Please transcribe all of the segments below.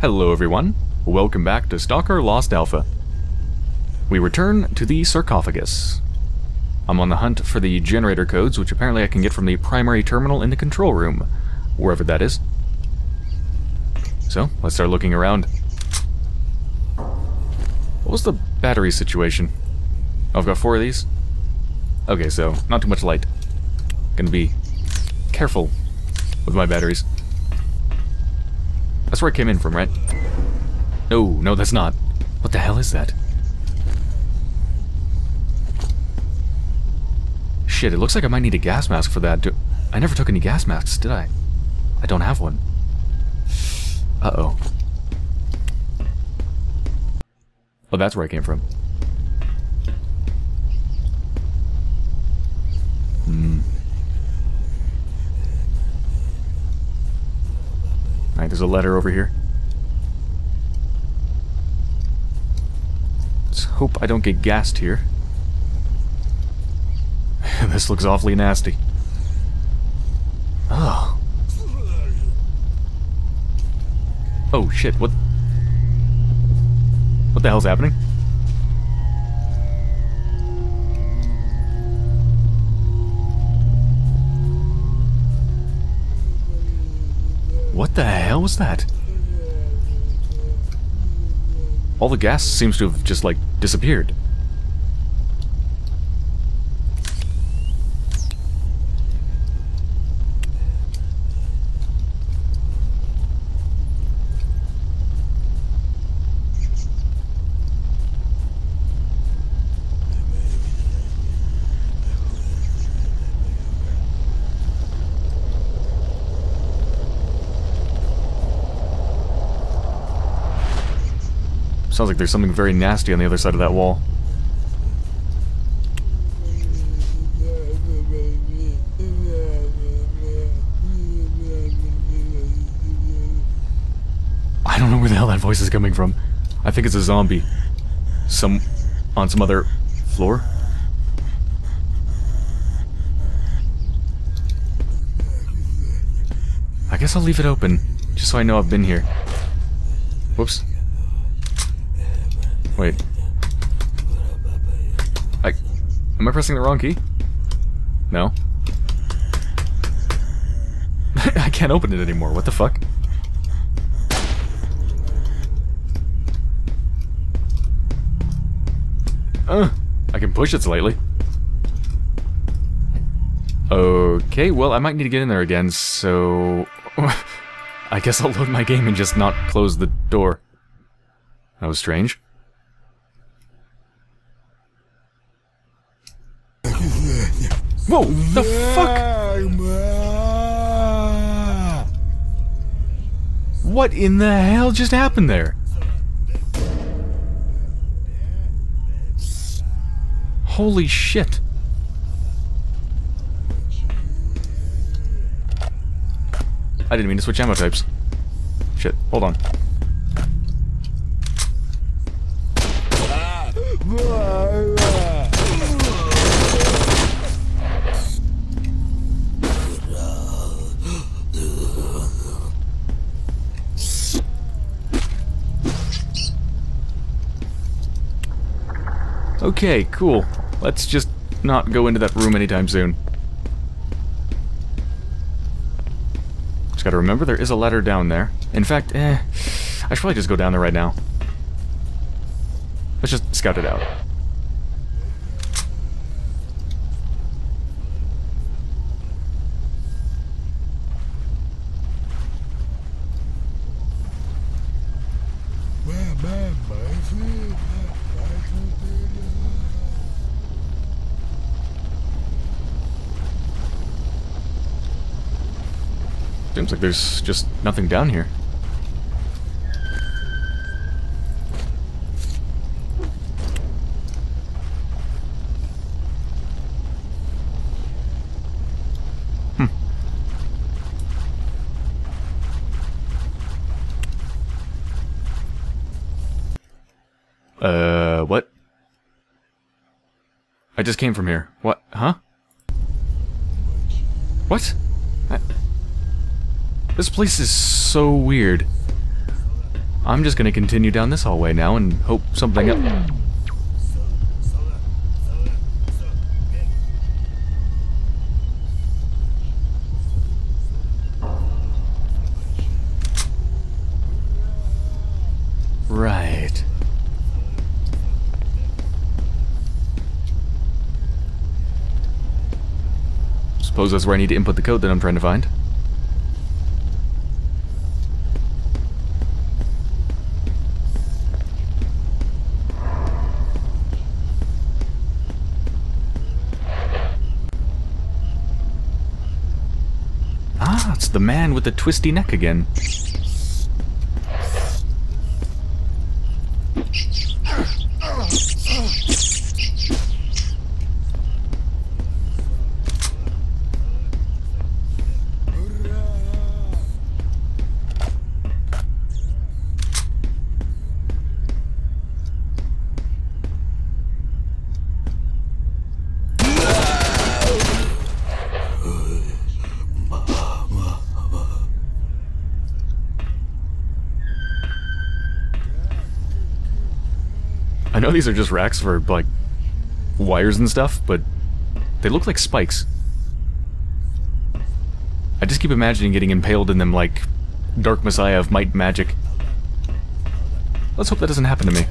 Hello everyone, welcome back to Stalker Lost Alpha. We return to the sarcophagus. I'm on the hunt for the generator codes, which apparently I can get from the primary terminal in the control room, wherever that is. So, let's start looking around. What was the battery situation? Oh, I've got four of these? Okay, so, not too much light. Gonna be careful with my batteries. That's where I came in from, right? No, no, that's not. What the hell is that? Shit, it looks like I might need a gas mask for that. Do I never took any gas masks, did I? I don't have one. Uh-oh. Oh, that's where I came from. Hmm. Alright, there's a letter over here. Let's hope I don't get gassed here. this looks awfully nasty. Oh. Oh shit, what? What the hell's happening? What the hell was that? All the gas seems to have just, like, disappeared. Sounds like there's something very nasty on the other side of that wall. I don't know where the hell that voice is coming from. I think it's a zombie. Some... on some other floor? I guess I'll leave it open, just so I know I've been here. Whoops. Wait. I... Am I pressing the wrong key? No. I can't open it anymore, what the fuck? Uh, I can push it slightly. Okay, well, I might need to get in there again, so... I guess I'll load my game and just not close the door. That was strange. Whoa, the fuck? What in the hell just happened there? Holy shit. I didn't mean to switch ammo types. Shit, hold on. Okay, cool. Let's just not go into that room anytime soon. Just gotta remember there is a ladder down there. In fact, eh, I should probably just go down there right now. Let's just scout it out. Seems like there's just nothing down here. Hmm. Uh, what? I just came from here. What? Huh? What? I this place is so weird. I'm just gonna continue down this hallway now and hope something up. Right. Suppose that's where I need to input the code that I'm trying to find. Ah, it's the twisty neck again. I know these are just racks for, like, wires and stuff, but they look like spikes. I just keep imagining getting impaled in them like Dark Messiah of Might Magic. Let's hope that doesn't happen to me.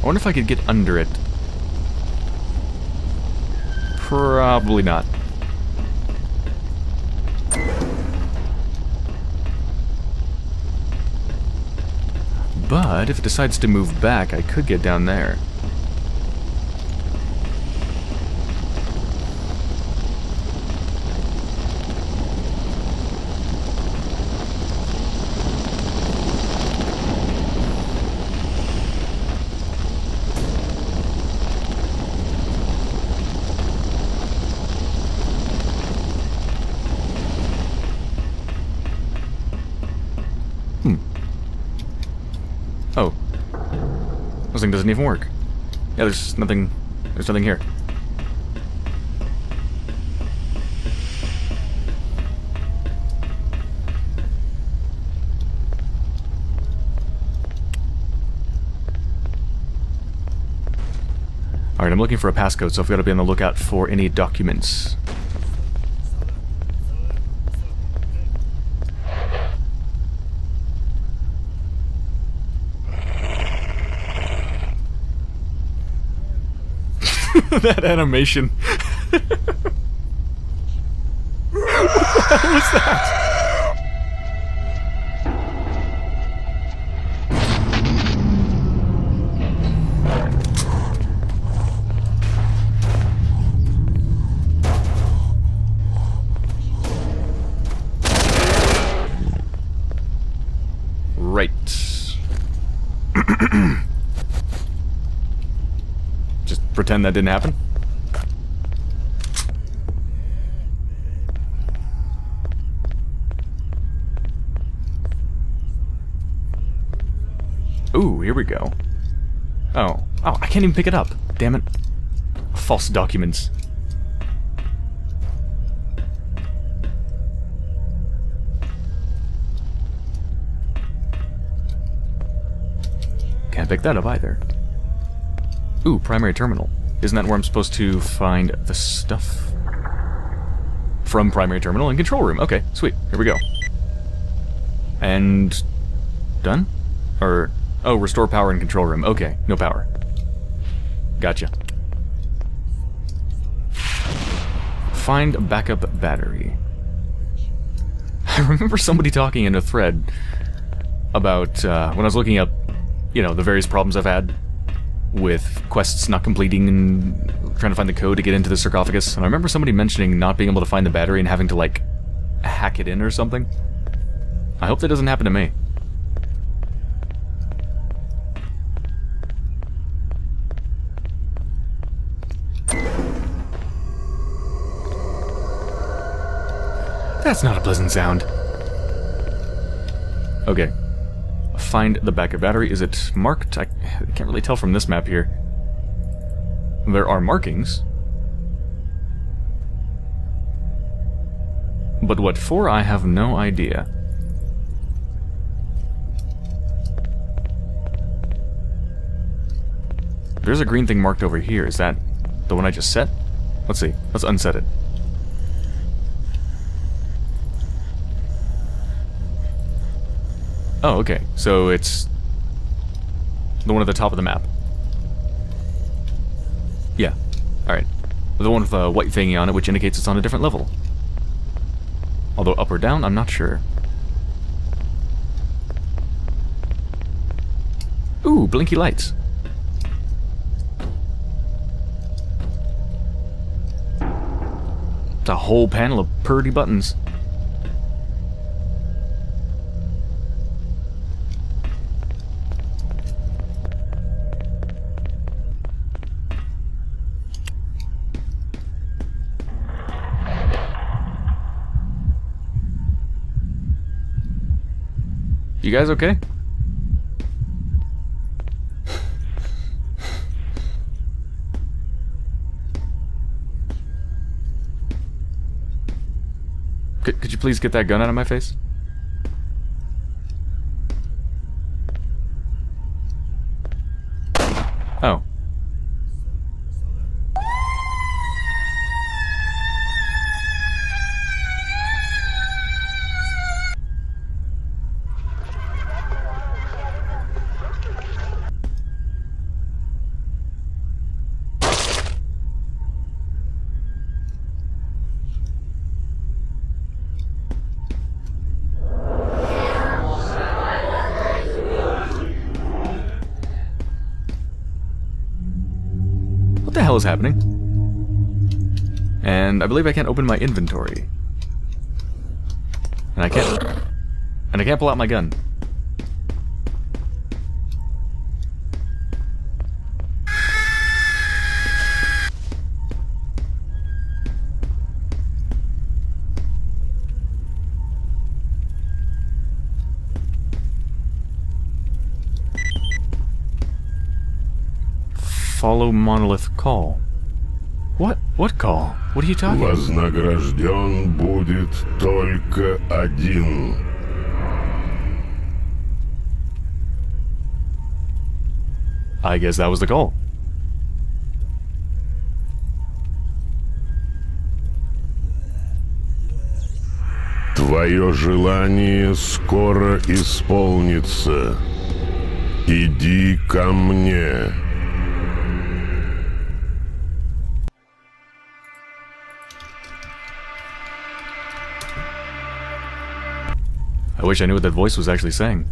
I wonder if I could get under it. Probably not. But if it decides to move back, I could get down there. Oh. This thing doesn't even work. Yeah, there's nothing... There's nothing here. Alright, I'm looking for a passcode, so I've got to be on the lookout for any documents. that animation. what was that? That didn't happen. Ooh, here we go. Oh. Oh, I can't even pick it up. Damn it. False documents. Can't pick that up either. Ooh, primary terminal. Isn't that where I'm supposed to find the stuff? From primary terminal and control room. Okay, sweet. Here we go. And... done? Or... Oh, restore power in control room. Okay, no power. Gotcha. Find a backup battery. I remember somebody talking in a thread about uh, when I was looking up, you know, the various problems I've had with quests not completing and trying to find the code to get into the sarcophagus. And I remember somebody mentioning not being able to find the battery and having to, like, hack it in or something. I hope that doesn't happen to me. That's not a pleasant sound. Okay. Find the backup battery. Is it marked? I can't really tell from this map here. There are markings. But what for, I have no idea. There's a green thing marked over here. Is that the one I just set? Let's see. Let's unset it. Oh, okay. So it's the one at the top of the map. Yeah. Alright. The one with a white thingy on it, which indicates it's on a different level. Although up or down, I'm not sure. Ooh, blinky lights. It's a whole panel of purdy buttons. You guys okay? Could, you please get that gun out of my face? Hell is happening? And I believe I can't open my inventory. And I can't... And I can't pull out my gun. Follow monolith call. What? What call? What are you talking about? Вознагражден будет только один. I guess that was the call. Твое желание скоро исполнится. Иди ко мне. wish I knew what that voice was actually saying.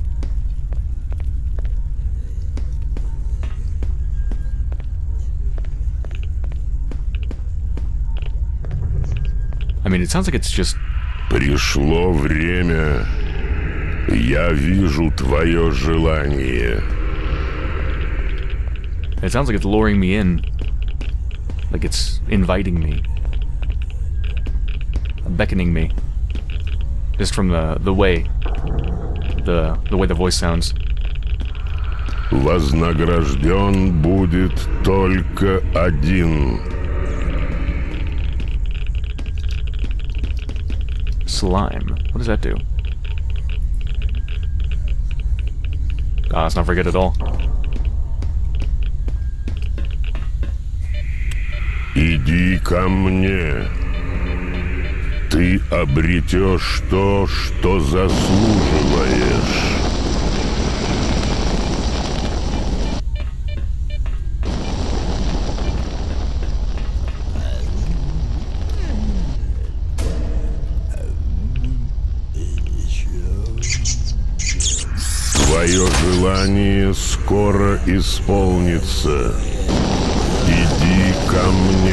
I mean, it sounds like it's just... Пришло время. Я вижу твое желание. It sounds like it's luring me in. Like it's inviting me. Beckoning me. Just from the, the way. The, the way the voice sounds. Вознагражден будет только один. Slime. What does that do? Ah, let's not forget it all. Иди ко мне. ты обретешь то, что заслуживаешь. Твое желание скоро исполнится. Иди ко мне.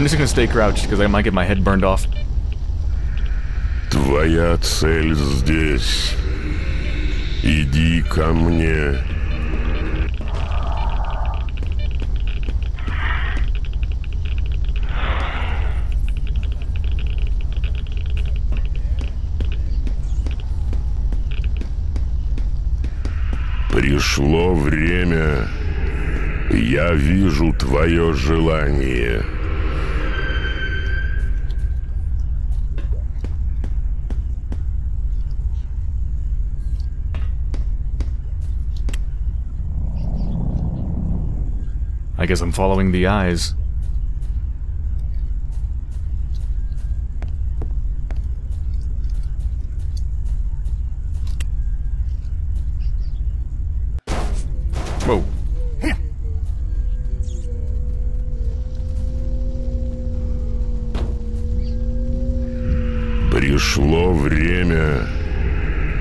I'm just gonna stay crouched because I might get my head burned off. Твоя цель здесь. Иди ко мне. Пришло время. Я вижу твое желание. I guess I'm following the eyes. Whoa. Пришло время.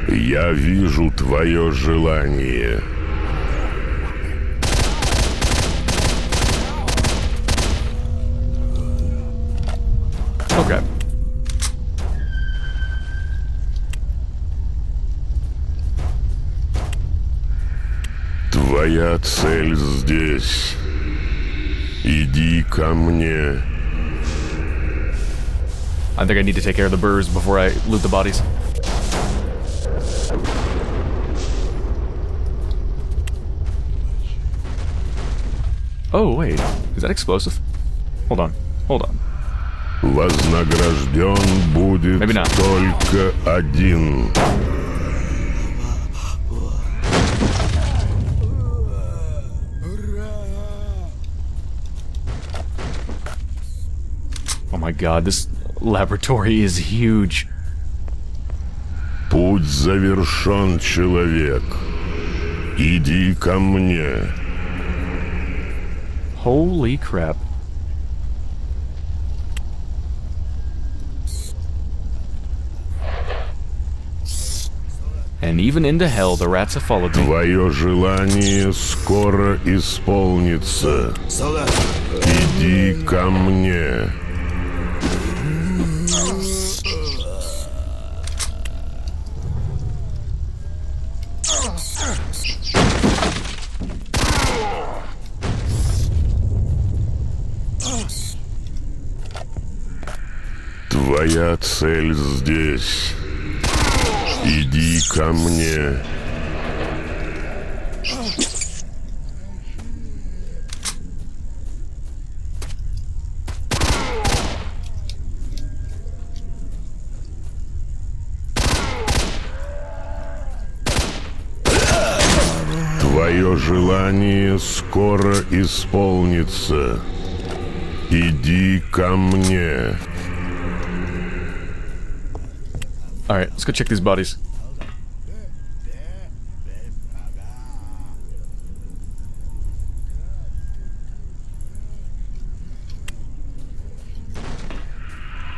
Я вижу твое желание. Твоя цель здесь. Иди ко мне. I think I need to take care of the burrs before I loot the bodies. Oh, wait. Is that explosive? Hold on. Hold on. Вознагражден будет Maybe not. только один. my god, this laboratory is huge. Путь завершен, человек. Иди ко мне. Holy crap. And even into hell, the rats have followed me. Твое желание скоро исполнится. Солдат! Иди ко мне. Цель здесь. Иди ко мне. Твое желание скоро исполнится. Иди ко мне. Alright, let's go check these bodies.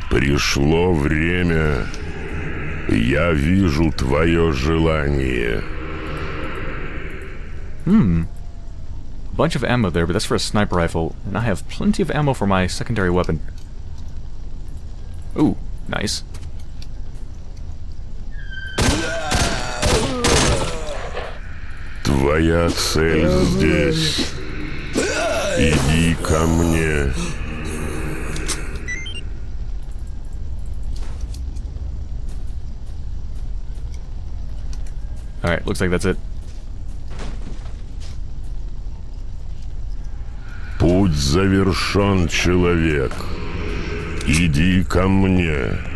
Пришло время. Я вижу твое желание. Bunch of ammo there, but that's for a sniper rifle, and I have plenty of ammo for my secondary weapon. Ooh, nice. Твоя цель здесь. Иди ко мне. Alright, looks like that's it. Путь завершен, человек. Иди ко мне.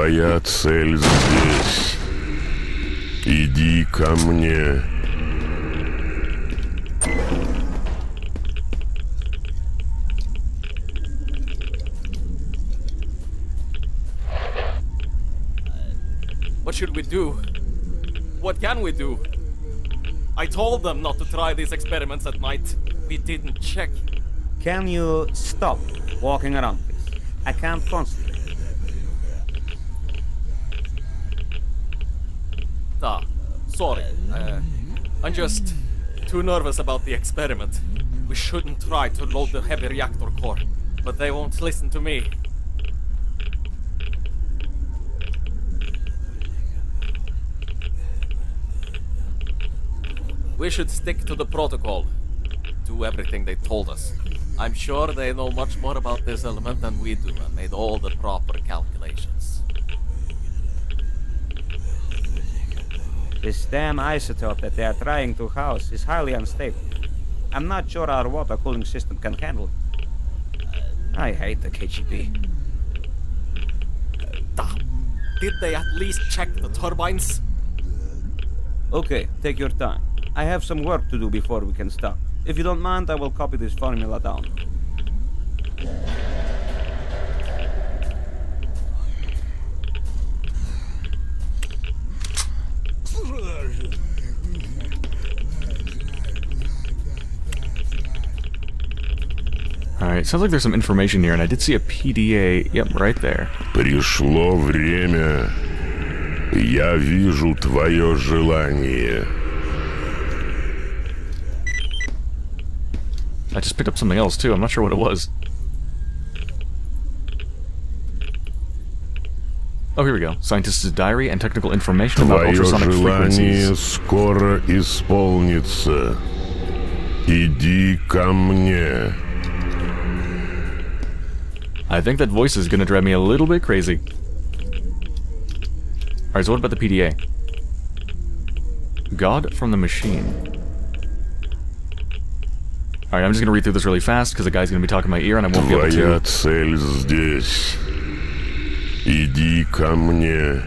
Твоя цель здесь. Иди ко мне. What should we do? What can we do? I told them not to try these experiments at night. We didn't check. Can you stop walking around. I can't concentrate. Sorry. Uh, I'm just too nervous about the experiment. We shouldn't try to load the heavy reactor core, but they won't listen to me. We should stick to the protocol. Do everything they told us. I'm sure they know much more about this element than we do and made all the proper calculations. This damn isotope that they are trying to house is highly unstable. I'm not sure our water cooling system can handle it. I hate the KGB. Ah, Did they at least check the turbines? Okay, take your time. I have some work to do before we can start. If you don't mind, I will copy this formula down. Alright, sounds like there's some information here, and I did see a PDA. Yep, right there. Пришло время. Я вижу твое желание. I just picked up something else, too. I'm not sure what it was. Oh, here we go. Scientist's diary and technical information about Твое ultrasonic желание frequencies. скоро исполнится. Иди ко мне. I think that voice is gonna drive me a little bit crazy. Alright, so what about the PDA? God from the machine. Alright, I'm just gonna read through this really fast because the guy's gonna be talking in my ear and I won't be able Твоя to. цель здесь. Иди ко мне.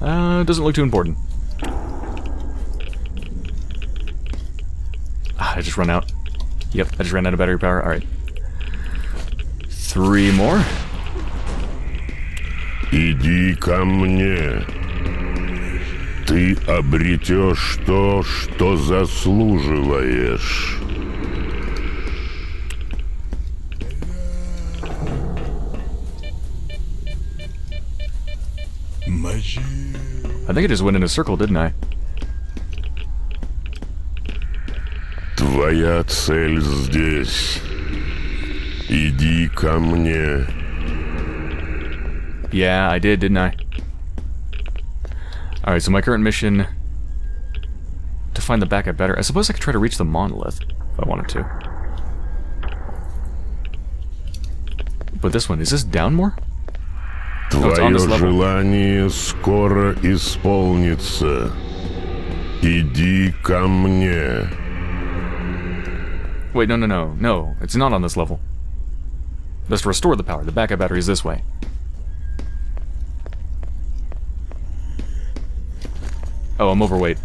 Uh, doesn't look too important. Ah, I just run out. Yep, I just ran out of battery power. Alright. Three more. Иди ко мне. Ты обретешь то, что заслуживаешь. Мочи. I think I just went in a circle, didn't I? Твоя цель здесь. Иди ко мне. Yeah, I did, didn't I? Alright, so my current mission... To find the backup battery. I suppose I could try to reach the monolith, if I wanted to. But this one, is this down more? Твое желание скоро исполнится. Иди ко мне. Wait, no, no, no. No, it's not on this level. That's to restore the power. The backup battery is this way. Oh, I'm overweight.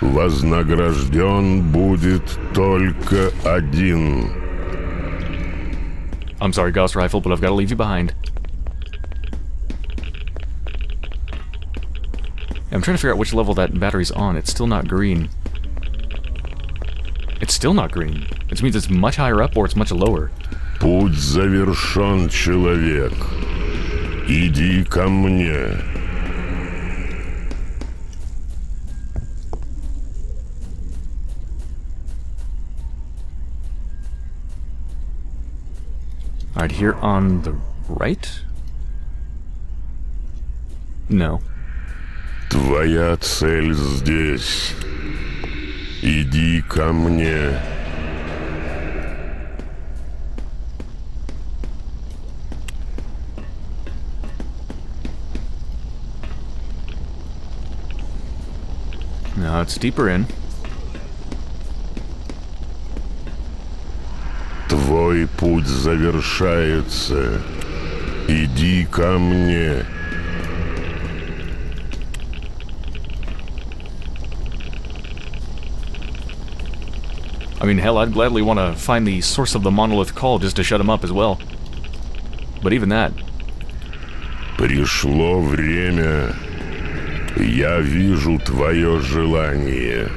Вознагражден будет только один. I'm sorry, Gauss Rifle, but I've got to leave you behind. I'm trying to figure out which level that battery's on. It's still not green. It's still not green. Which means it's much higher up or it's much lower. Путь завершен, человек. Иди ко мне. Alright, here on the right? No. Твоя цель здесь. Иди ко мне. No, it's deeper in. Твой путь завершается. Иди ко мне. I mean, hell, I'd gladly want to find the source of the monolith call just to shut him up as well. But even that. Пришло время. Я вижу твое желание.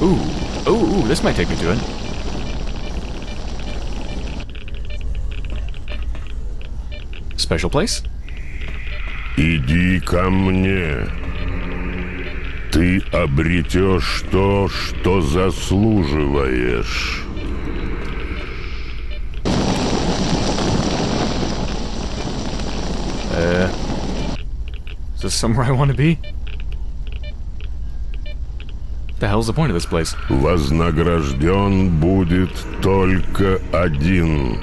Ooh, ooh, ooh, this might take me to it. Special place? Иди ко мне. Ты обретешь то, что заслуживаешь. Is this somewhere I want to be? The hell's the point of this place? Вознагражден будет только один.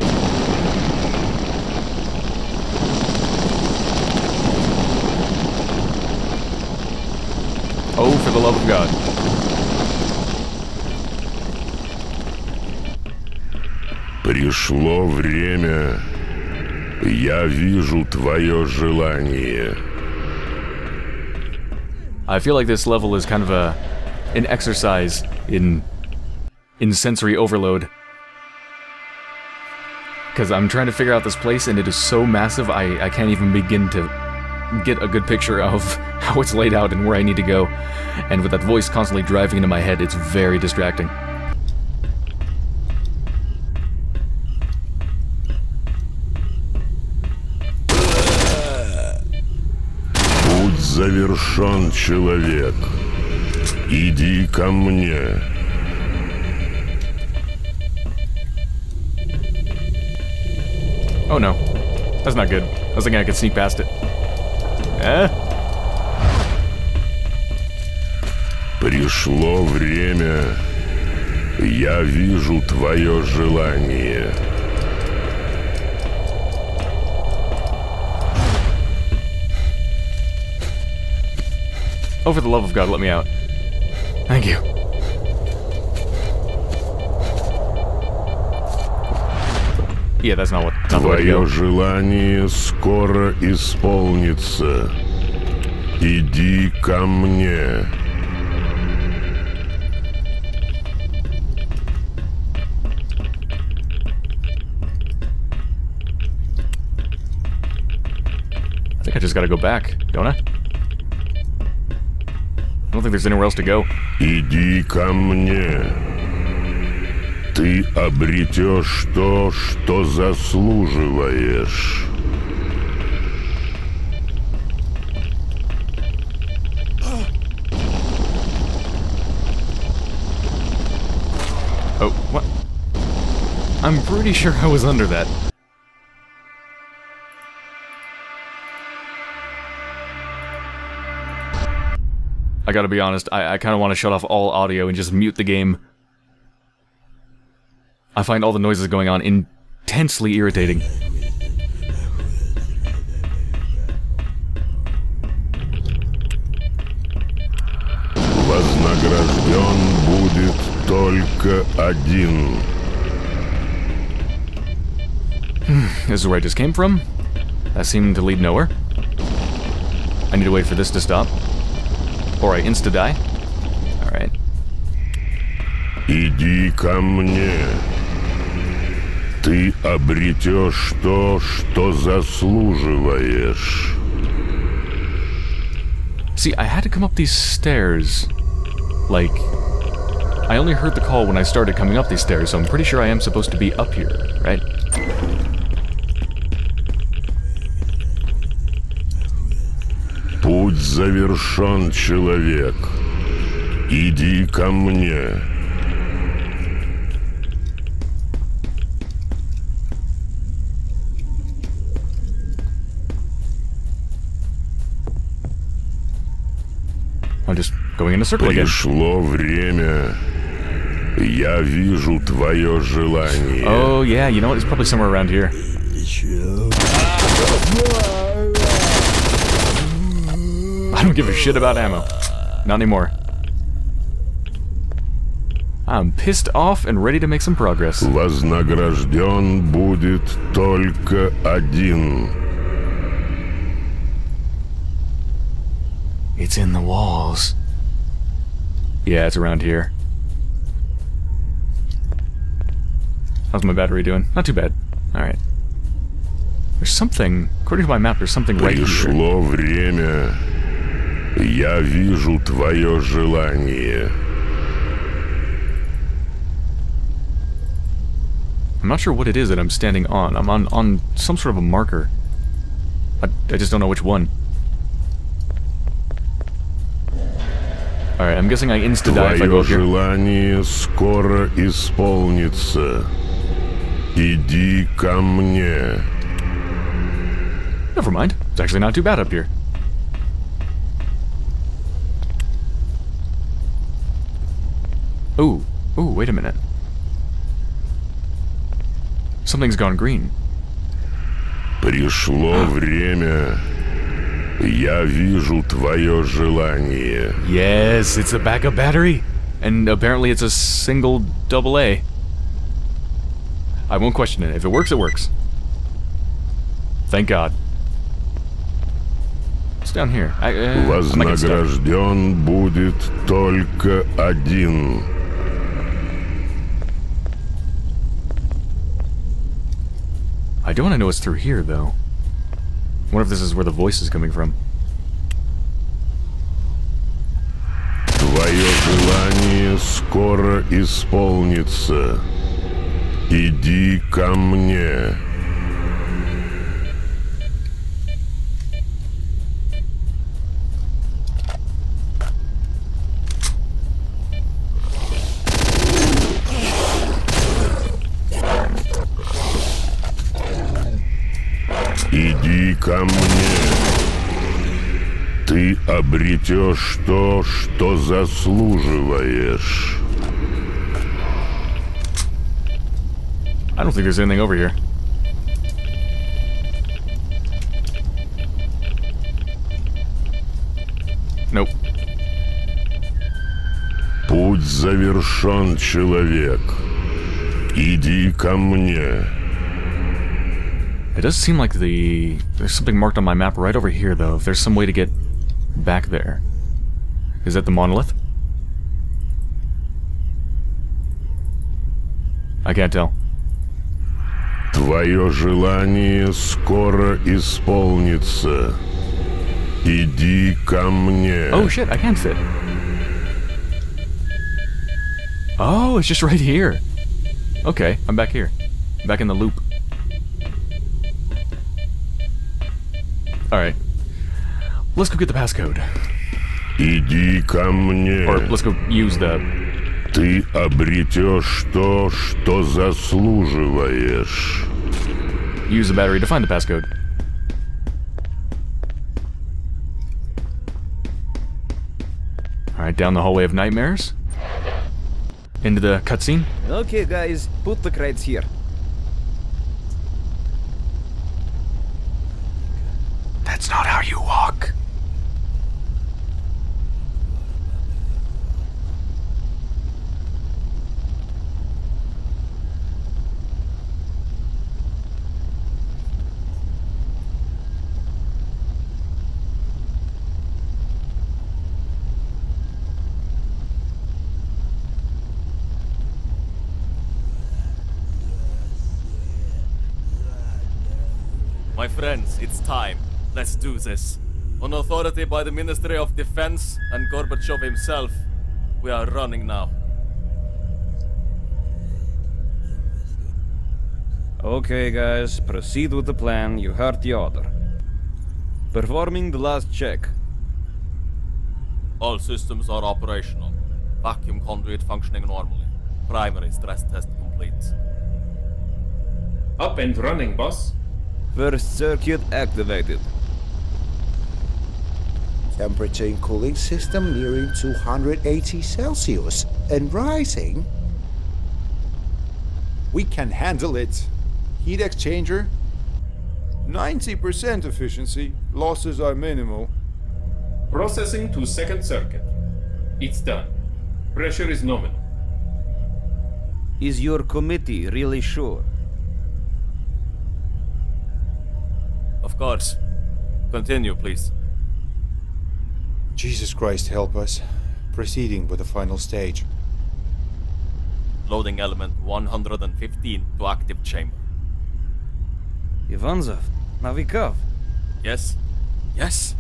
love of God. Пришло время. Я вижу твое желание. I feel like this level is kind of a an exercise in in sensory overload. Because I'm trying to figure out this place and it is so massive I, I can't even begin to get a good picture of how it's laid out and where I need to go. And with that voice constantly driving into my head, it's very distracting. Путь завершен, человек. Иди ко мне. Oh no. That's not good. I was thinking I could sneak past it. Eh? Пришло время. Я вижу твое желание. Oh, for the love of God, let me out. Thank you. Yeah, that's not what. Твое желание скоро исполнится. Иди ко мне. I think I just gotta go back, don't I? I don't think there's anywhere else to go. Иди ко мне. Ты обретешь то, что заслуживаешь. Oh, what? I'm pretty sure I was under that. I gotta be honest, I, I kinda wanna shut off all audio and just mute the game. I find all the noises going on intensely irritating. Вознагражден будет только один. This is where I just came from. That seemed to lead nowhere. I need to wait for this to stop. Or I insta-die. Alright. Иди ко мне. Ты обретешь то, что заслуживаешь. See, I had to come up these stairs. Like, I only heard the call when I started coming up these stairs, so I'm pretty sure I am supposed to be up here, right? Путь завершен, человек. Иди ко мне. I'm just going in a circle again. Пришло время. Я вижу твое желание. Oh, yeah, you know what? It's probably somewhere around here. I don't give a shit about ammo. Not anymore. I'm pissed off and ready to make some progress. Вознагражден будет только один. It's in the walls. Yeah, it's around here. How's my battery doing? Not too bad. Alright. There's something, according to my map, there's something right here. Пришло время. Я вижу твое желание. I'm not sure what it is that I'm standing on. I'm on, on some sort of a marker. I, I just don't know which one. Alright, I'm guessing I insta-die if I go Твое up here. желание скоро исполнится. Иди ко мне. Never mind. It's actually not too bad up here. Ooh. Ooh, wait a minute. Something's gone green. Пришло время. Я вижу твое желание. Yes, it's a backup battery. And apparently it's a single double A. I won't question it. If it works, it works. Thank God. What's down here? I, uh, I might get stuck. Вознагражден будет только один. I don't want to know what's through here, though. I wonder if this is where the voice is coming from. Твое желание скоро исполнится. Иди ко мне. Ко мне. Ты обретешь то, что заслуживаешь. I don't think there's anything over here. Nope. Путь завершен, человек. Иди ко мне. It does seem like the... There's something marked on my map right over here, though. If there's some way to get back there. Is that the monolith? I can't tell. Твое желание скоро исполнится. Иди ко мне. Oh shit, I can fit. Oh, it's just right here. Okay, I'm back here. Back in the loop. Alright. Let's go get the passcode. Иди ко мне. Or let's go use the... Ты обретешь то, что заслуживаешь. Use the battery to find the passcode. Alright, down the hallway of nightmares. Into the cutscene. Okay, guys, put the crates here. That's not how you walk. My friends, it's time. Let's do this. On authority by the Ministry of Defense and Gorbachev himself, we are running now. Okay, guys, proceed with the plan. You heard the order. Performing the last check. All systems are operational. Vacuum conduit functioning normally. Primary stress test complete. Up and running, boss. First circuit activated. Temperature in cooling system nearing 280 Celsius and rising. We can handle it. Heat exchanger. 90% efficiency. Losses are minimal. Processing to second circuit. It's done. Pressure is nominal. Is your committee really sure? Of course. Continue, please. Jesus Christ help us. Proceeding with the final stage. Loading element 115 to active chamber. Ivanzov, Navikov, Yes? Yes?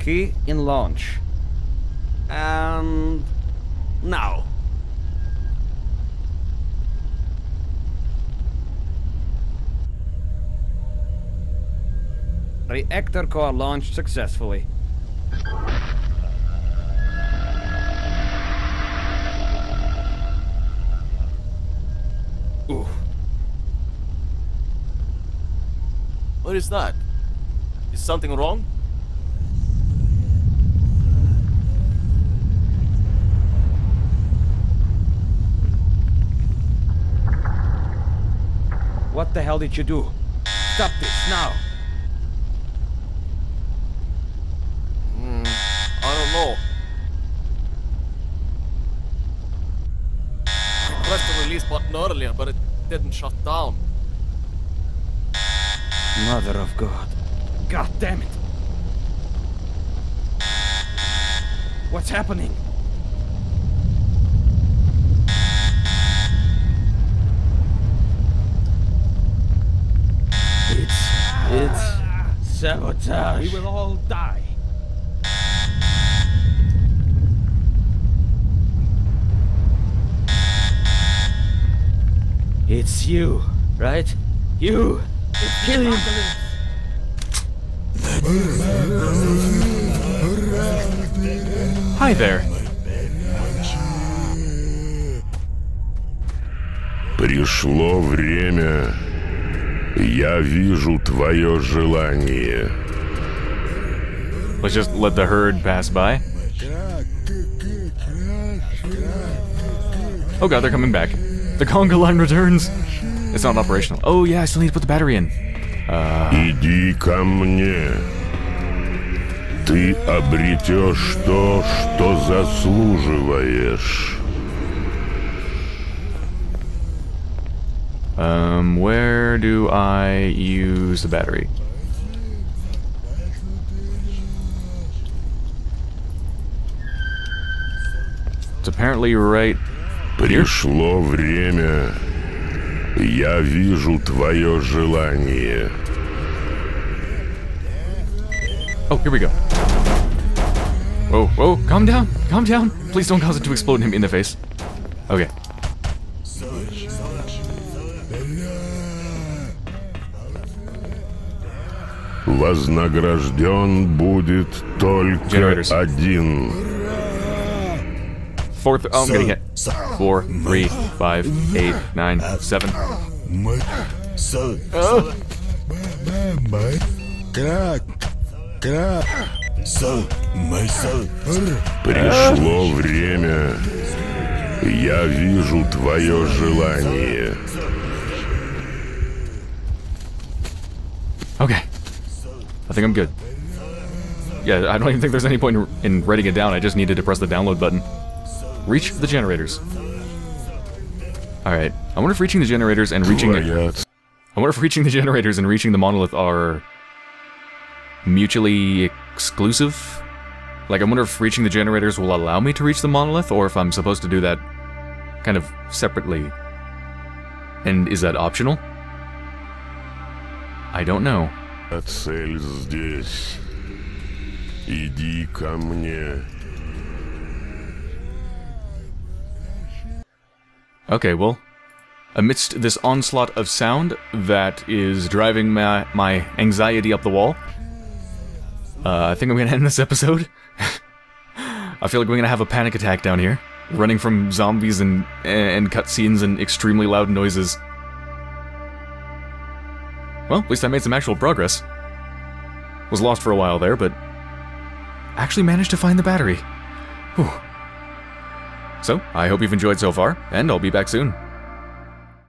key in launch. And now. Reactor core launched successfully. Ooh. What is that? Is something wrong? What the hell did you do? Stop this now! I don't know. I pressed the release button earlier, but it didn't shut down. Mother of God. God damn it. What's happening? It's. It's. Ah. Sabotage. We will all die. It's you, right? You! Kill him! Hi there. Пришло время. Я вижу твое желание. Let's just let the herd pass by. Oh god, they're coming back. The conga line returns. It's not operational. Oh yeah, I still need to put the battery in. Иди ко мне. Ты обретешь то, что заслуживаешь. Um, where do I use the battery? It's apparently right. Пришло время. Я вижу твое желание. Oh, here we go. Whoa, whoa, calm down, calm down. Please don't cause it to explode him in the face. Okay. Вознагражден будет только один. Fourth, oh, I'm getting hit. Four, three, five, eight, nine, seven. Пришло время. Я вижу твое желание. Okay. I think I'm good. Yeah, I don't even think there's any point in, in writing it down. I just needed to press the download button. Reach the generators. Alright. I wonder if reaching the generators and reaching it. Твоя I wonder if reaching the generators and reaching the monolith are mutually exclusive. Like, I wonder if reaching the generators will allow me to reach the monolith, or if I'm supposed to do that kind of separately. And is that optional? I don't know. цель здесь. Иди ко мне. Okay, well, amidst this onslaught of sound that is driving my, my anxiety up the wall, uh, I think I'm gonna end this episode. I feel like we're gonna have a panic attack down here, running from zombies and and cutscenes and extremely loud noises. Well, at least I made some actual progress. Was lost for a while there, but actually managed to find the battery. Whew. So, I hope you've enjoyed so far, and I'll be back soon.